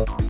はい。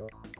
Thank you.